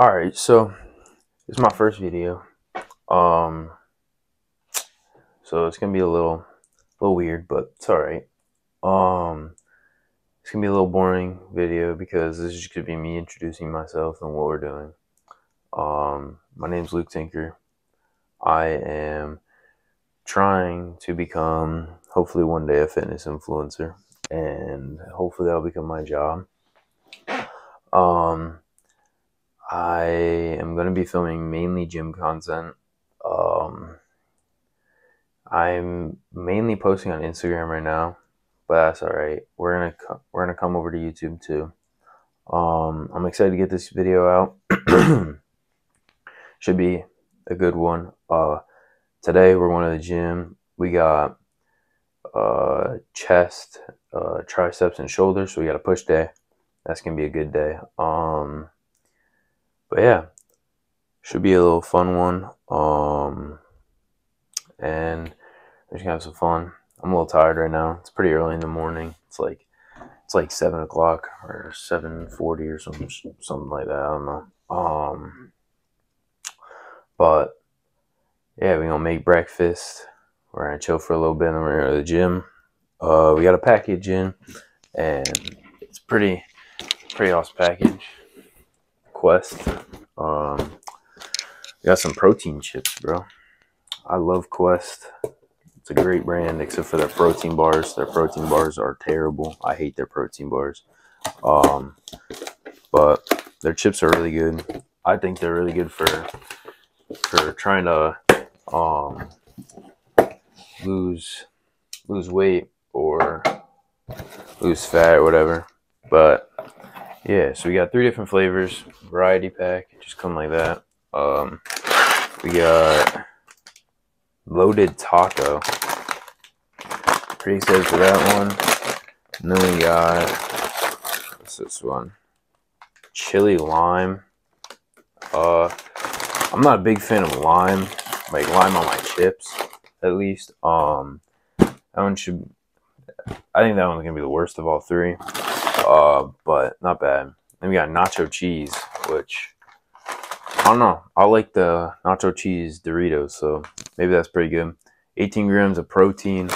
All right, so it's my first video. Um, so it's gonna be a little, a little weird, but it's all right. Um, it's gonna be a little boring video because this is gonna be me introducing myself and what we're doing. Um, my name's Luke Tinker. I am trying to become, hopefully, one day a fitness influencer, and hopefully that'll become my job. Um, I am going to be filming mainly gym content. Um, I'm mainly posting on Instagram right now, but that's all right. We're gonna co- we're gonna come over to YouTube too. Um, I'm excited to get this video out. Should be a good one. Uh, today we're going to the gym. We got uh, chest, uh, triceps, and shoulders. So we got a push day. That's gonna be a good day. Um, but yeah, should be a little fun one. Um, and we're just gonna have some fun. I'm a little tired right now. It's pretty early in the morning. It's like it's like seven o'clock or seven forty or something something like that. I don't know. Um, but yeah, we're gonna make breakfast. We're gonna chill for a little bit, and then we're gonna go to the gym. Uh, we got a package in, and it's pretty pretty awesome package. Quest. Um, got some protein chips, bro. I love Quest. It's a great brand, except for their protein bars. Their protein bars are terrible. I hate their protein bars. Um, but their chips are really good. I think they're really good for for trying to um, lose lose weight or lose fat or whatever. But yeah, so we got three different flavors, variety pack, just come like that. Um, we got loaded taco. Pretty excited for that one. And then we got what's this one? Chili lime. Uh, I'm not a big fan of lime, like lime on my chips, at least. Um, that one should. I think that one's gonna be the worst of all three. Uh, but not bad. Then we got nacho cheese, which I don't know. I like the nacho cheese Doritos, so maybe that's pretty good. 18 grams of protein,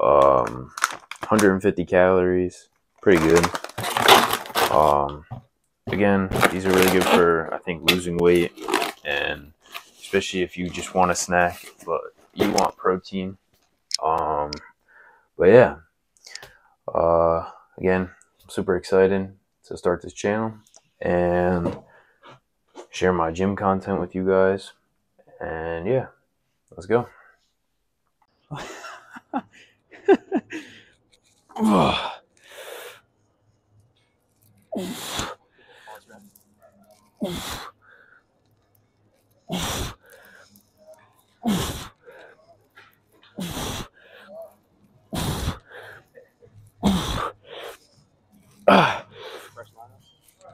um, 150 calories, pretty good. Um, again, these are really good for I think losing weight, and especially if you just want a snack but you want protein. Um, but yeah, uh, again, super excited to start this channel and share my gym content with you guys. And yeah, let's go.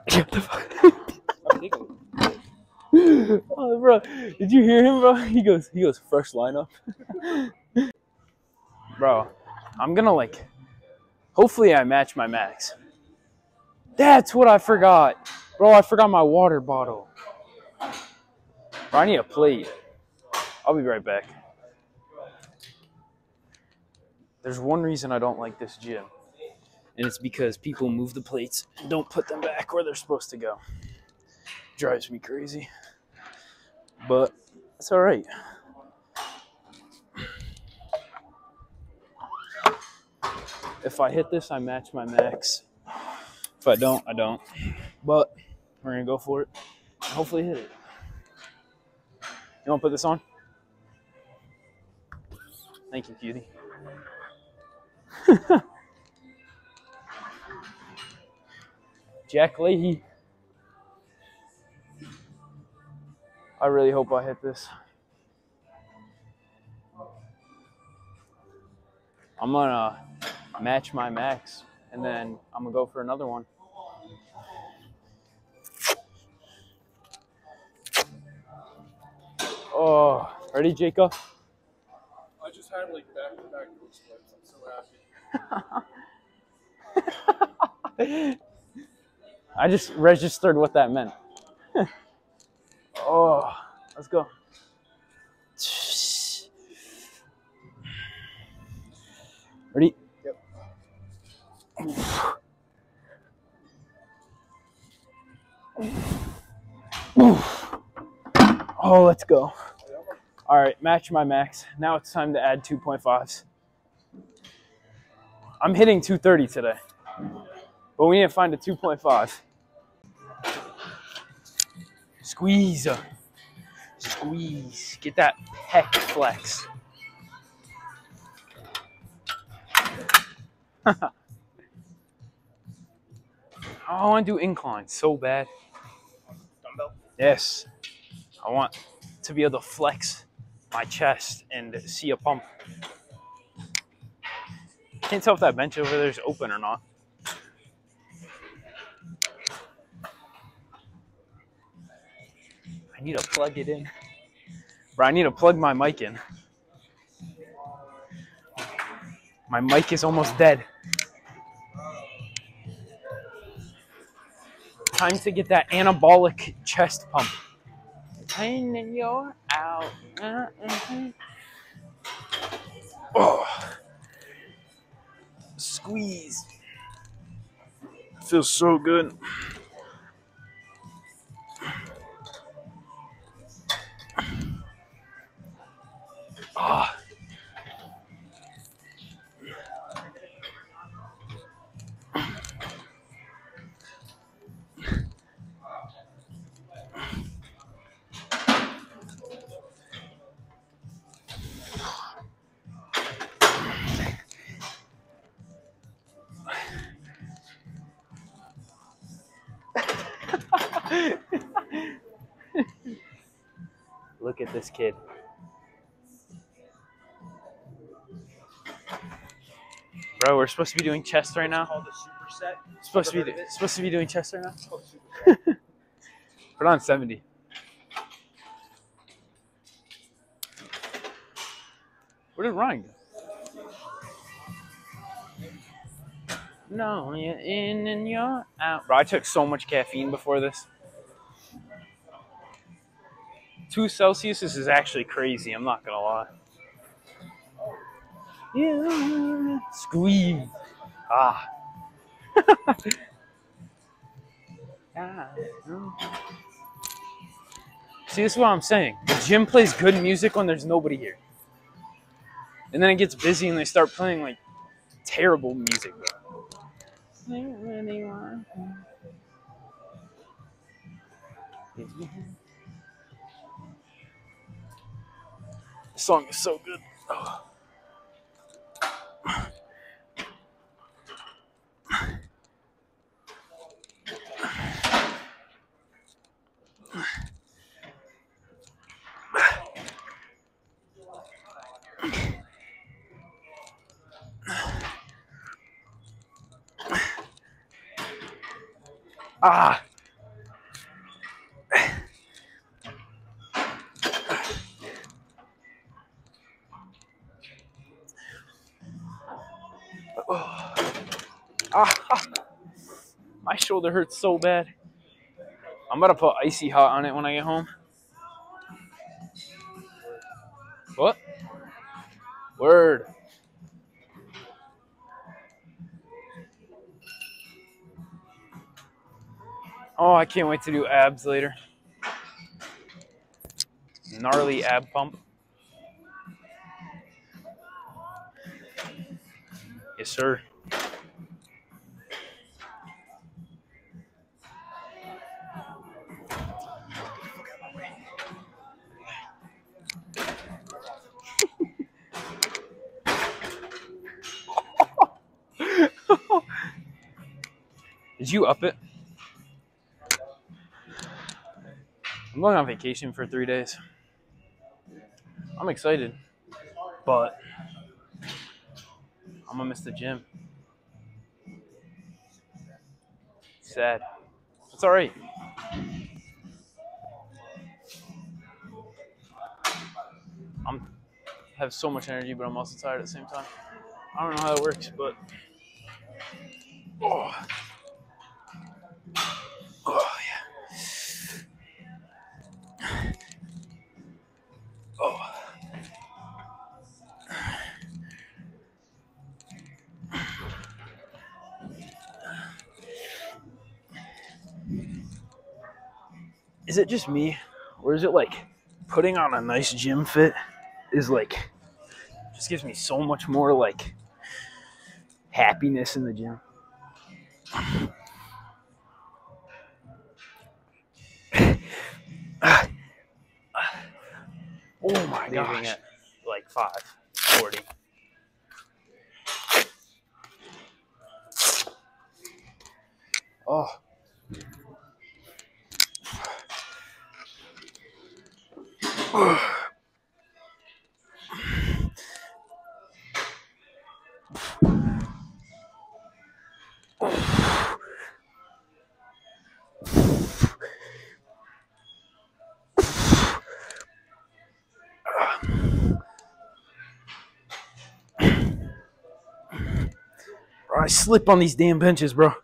Get the fuck. oh, bro, did you hear him, bro? He goes, he goes, fresh lineup. bro, I'm gonna like, hopefully I match my max. That's what I forgot, bro. I forgot my water bottle. Bro, I need a plate. I'll be right back. There's one reason I don't like this gym, and it's because people move the plates and don't put them back where they're supposed to go. Drives me crazy but it's all right. If I hit this, I match my max. If I don't, I don't. But we're gonna go for it. Hopefully, hit it. You want to put this on? Thank you, cutie. Jack Leahy. I really hope I hit this. I'm gonna match my max and then I'm gonna go for another one. Oh, ready, Jacob? I just had like back to back splits. I'm so happy. I just registered what that meant. oh, let's go. Ready? Yep. Oh, let's go. All right, match my max. Now it's time to add 2.5s. I'm hitting 230 today, but we need to find a 2.5. Squeeze. Squeeze. Get that pec flex. oh, I want to do incline so bad. Dumbbell. Yes. I want to be able to flex my chest and see a pump. Can't tell if that bench over there is open or not. I need to plug it in. Bro, I need to plug my mic in. My mic is almost dead. Time to get that anabolic chest pump. Pain in your out. Mm-hmm. Oh. Squeeze. Feels so good. Look at this kid. Bro, we're supposed to be doing chest right now. Supposed to be supposed to be doing chest right now. Put on 70. Where did Ryan go? No, you're in and you're out. Bro, I took so much caffeine before this. Two Celsius this is actually crazy. I'm not gonna lie. Yeah. Squeeze. Ah. Ah. See, this is what I'm saying. The gym plays good music when there's nobody here. And then it gets busy and they start playing like terrible music. The song is so good. Ah. Oh. Ah. My shoulder hurts so bad. I'm gonna put icy hot on it when I get home. What? Word. Oh, I can't wait to do abs later. Gnarly ab pump. Yes, sir. Did you up it? I'm going on vacation for three days. I'm excited, but I'm gonna miss the gym. Sad. It's all right. I'm have so much energy, but I'm also tired at the same time. I don't know how it works, but oh, is it just me, or is it like putting on a nice gym fit is like just gives me so much more like happiness in the gym. oh my Leaving gosh. like five forty. Oh. I slip on these damn benches, bro.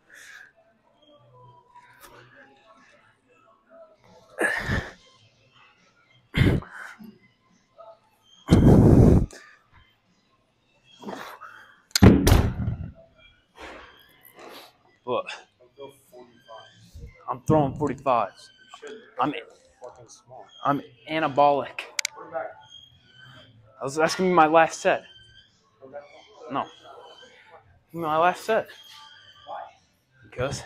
What? I'm throwing 45s. I'm. I'm anabolic. I was that's gonna be my last set. No. My last set. Why? Because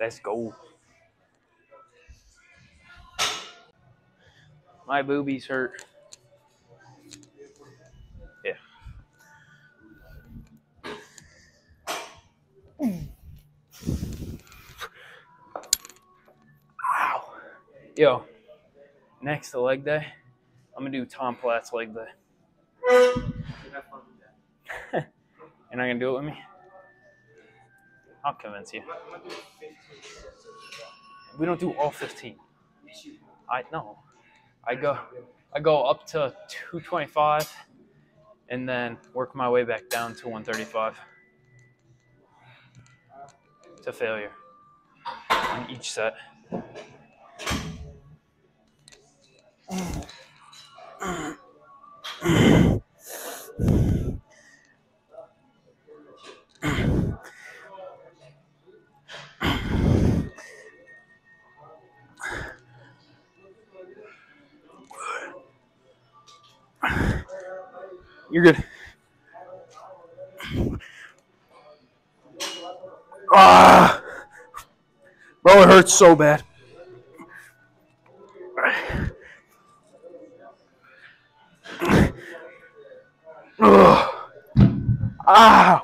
Let's go. My boobies hurt. Yeah. Ow. Yo, next to leg day, I'm gonna do Tom Platz leg day. You're not gonna do it with me? I'll convince you. We don't do all 15. I no. I go I go up to 225 and then work my way back down to 135 to failure on each set. You're good. Ah, bro, it hurts so bad. Ugh. Ah.